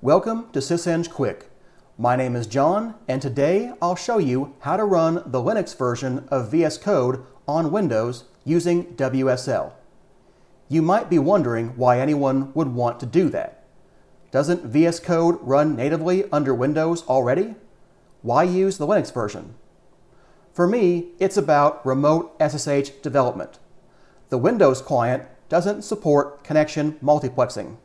Welcome to SysEng Quick. My name is John, and today I'll show you how to run the Linux version of VS Code on Windows using WSL. You might be wondering why anyone would want to do that. Doesn't VS Code run natively under Windows already? Why use the Linux version? For me, it's about remote SSH development. The Windows client doesn't support connection multiplexing,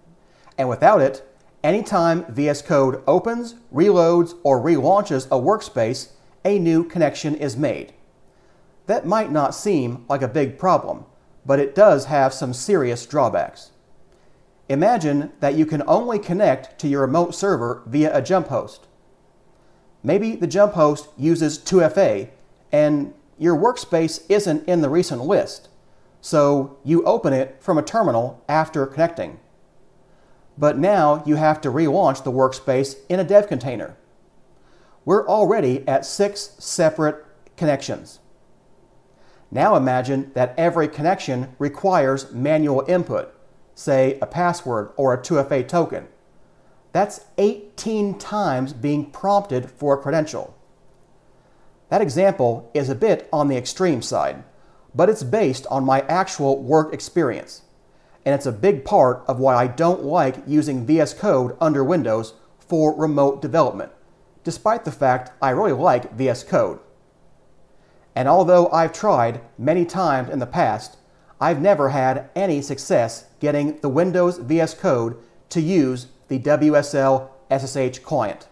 and without it, Anytime VS Code opens, reloads, or relaunches a workspace, a new connection is made. That might not seem like a big problem, but it does have some serious drawbacks. Imagine that you can only connect to your remote server via a jump host. Maybe the jump host uses 2FA and your workspace isn't in the recent list, so you open it from a terminal after connecting but now you have to relaunch the workspace in a dev container. We're already at six separate connections. Now imagine that every connection requires manual input, say a password or a 2FA token. That's 18 times being prompted for a credential. That example is a bit on the extreme side, but it's based on my actual work experience and it's a big part of why I don't like using VS Code under Windows for remote development, despite the fact I really like VS Code. And although I've tried many times in the past, I've never had any success getting the Windows VS Code to use the WSL SSH client.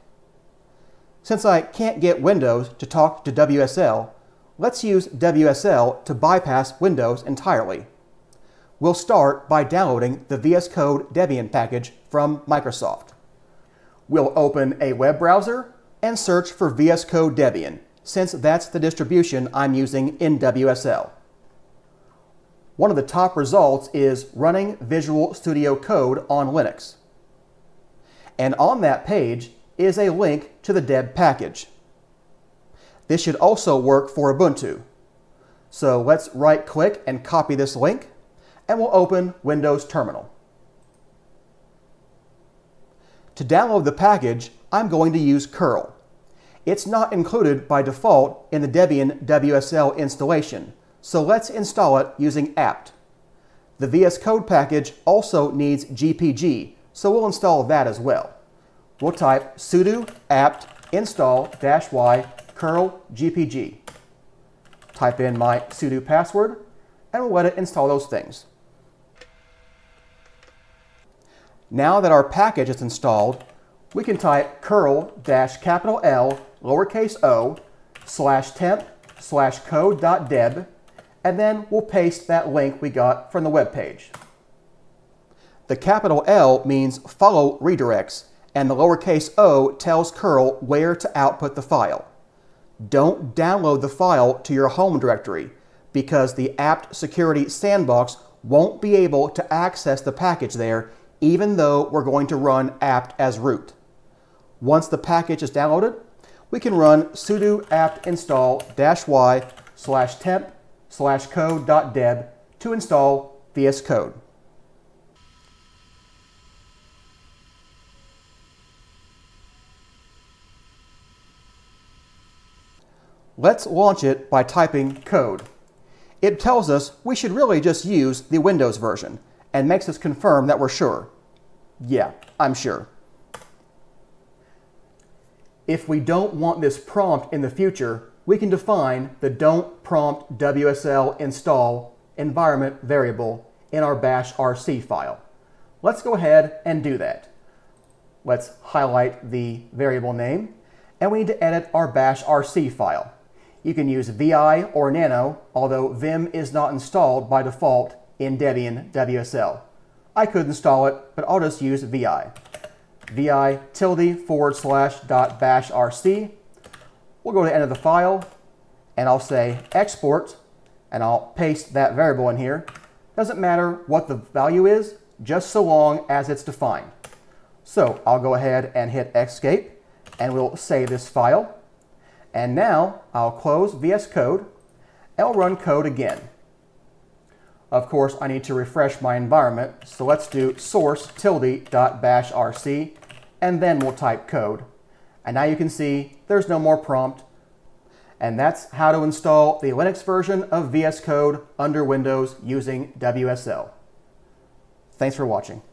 Since I can't get Windows to talk to WSL, let's use WSL to bypass Windows entirely. We'll start by downloading the VS Code Debian package from Microsoft. We'll open a web browser and search for VS Code Debian, since that's the distribution I'm using in WSL. One of the top results is running Visual Studio Code on Linux. And on that page is a link to the deb package. This should also work for Ubuntu. So let's right click and copy this link and we'll open Windows Terminal. To download the package, I'm going to use curl. It's not included by default in the Debian WSL installation, so let's install it using apt. The VS Code package also needs GPG, so we'll install that as well. We'll type sudo apt install-y curl gpg. Type in my sudo password, and we'll let it install those things. Now that our package is installed, we can type curl dash capital L lowercase o slash temp slash code.deb and then we'll paste that link we got from the web page. The capital L means follow redirects and the lowercase o tells curl where to output the file. Don't download the file to your home directory because the apt security sandbox won't be able to access the package there even though we're going to run apt as root. Once the package is downloaded, we can run sudo apt install dash y slash temp slash code.deb to install VS Code. Let's launch it by typing code. It tells us we should really just use the Windows version and makes us confirm that we're sure. Yeah, I'm sure. If we don't want this prompt in the future, we can define the don't prompt WSL install environment variable in our bash RC file. Let's go ahead and do that. Let's highlight the variable name, and we need to edit our bash RC file. You can use VI or Nano, although Vim is not installed by default in Debian WSL. I could install it, but I'll just use vi. vi tilde forward slash dot bash rc. We'll go to the end of the file, and I'll say export, and I'll paste that variable in here. Doesn't matter what the value is, just so long as it's defined. So I'll go ahead and hit escape, and we'll save this file. And now I'll close VS Code, and I'll run code again. Of course, I need to refresh my environment, so let's do source tilde dot bash rc and then we'll type code. And now you can see there's no more prompt. And that's how to install the Linux version of VS Code under Windows using WSL. Thanks for watching.